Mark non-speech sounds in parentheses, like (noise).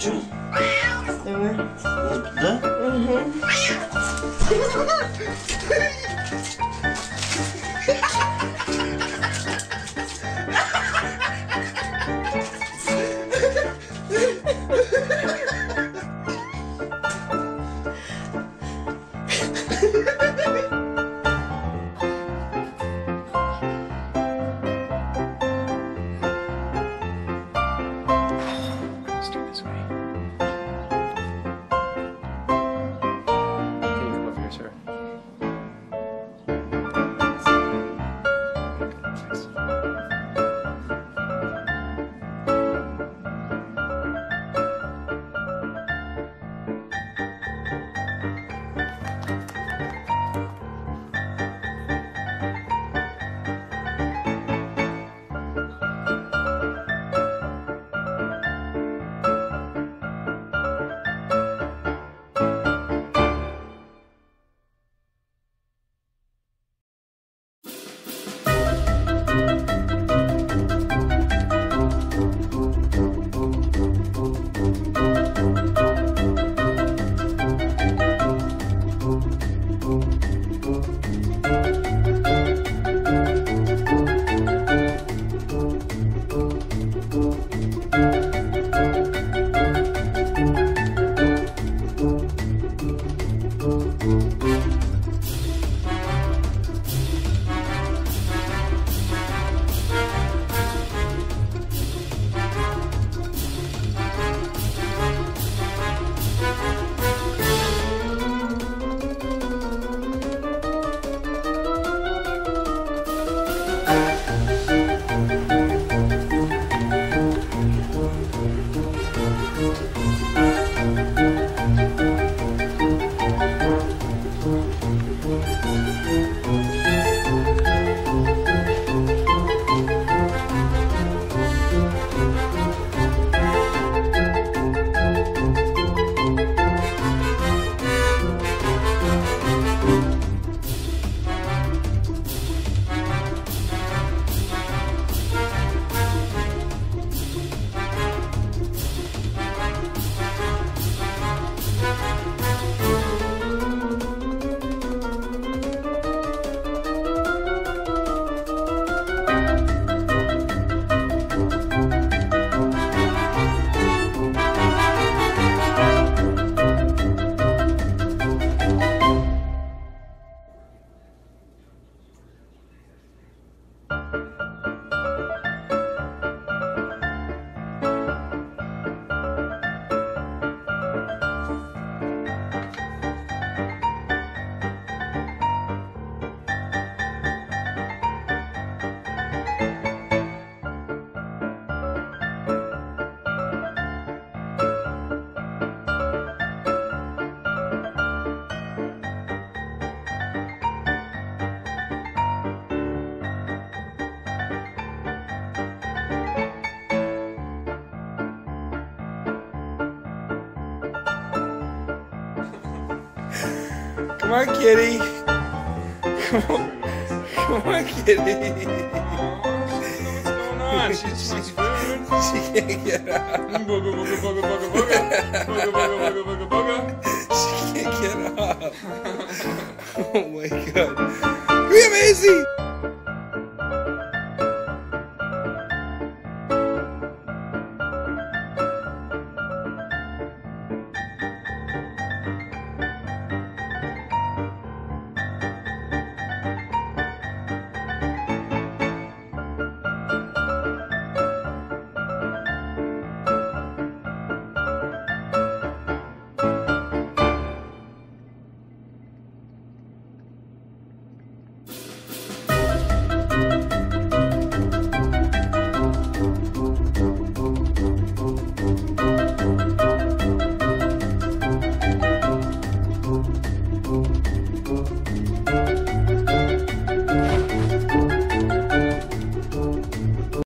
Чё? Давай. Да? Let's Come on, kitty. Come on, (laughs) come on, kitty. On? She just wants food. She can't get mm, out. Booga booga booga booga booga. Booga booga booga booga booga. She can't get up. (laughs) oh my god. Here, Maisie.